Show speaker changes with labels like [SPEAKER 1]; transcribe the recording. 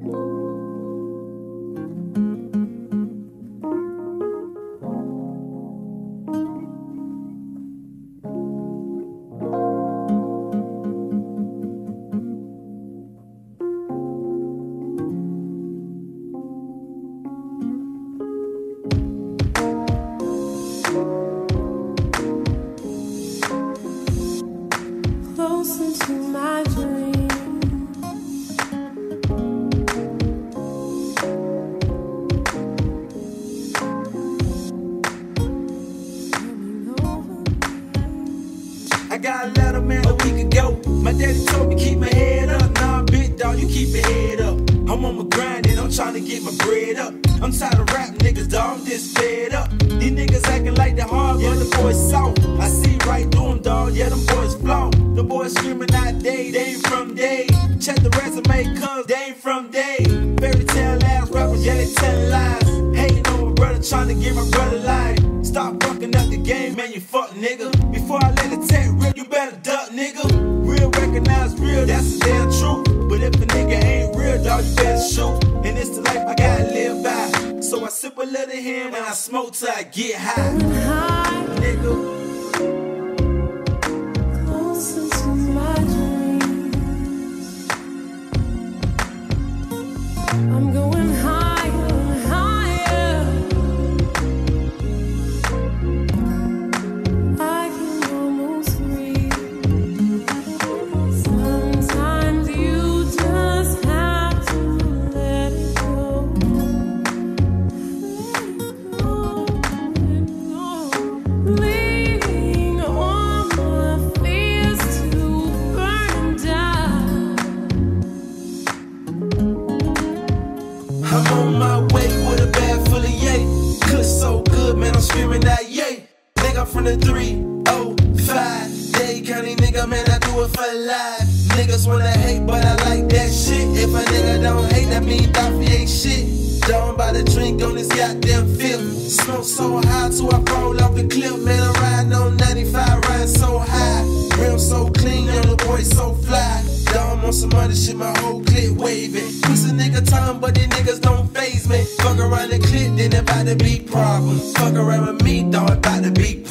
[SPEAKER 1] Closer to my
[SPEAKER 2] I got a letter, man, a week ago. My daddy told me keep my head up. Nah, big dog, you keep your head up. I'm on my grind and I'm trying to get my bread up. I'm tired of rap niggas, dog. I'm just fed up. These niggas acting like they hard, yeah, the boys soft. I see right through them, dog. Yeah, them boys flow. The boys screaming out Dade, they ain't from Dade. Check the resume, cuz they ain't from Dade. Fairy tale ass rappers, yeah, they tell lies. Hating on my brother, trying to get my brother life. Stop fucking up the game, man, you fuck nigga. Him and I smoke till I get high.
[SPEAKER 1] High,
[SPEAKER 2] Nigga,
[SPEAKER 1] I'm
[SPEAKER 2] on my way with a bag full of yay. Cook so good, man, I'm screaming that yay. Nigga from the 305. Dade County nigga, man, I do it for life. Niggas wanna hate, but I like that shit. If a nigga don't hate, that mean Kadafi ain't shit. Down by the drink on this goddamn fifth. Smoke so high till some other shit, my whole clip waving. Piece of nigga time, but these niggas don't faze me. Fuck around the clip, then about to be problems. Fuck around with me, dog, about to be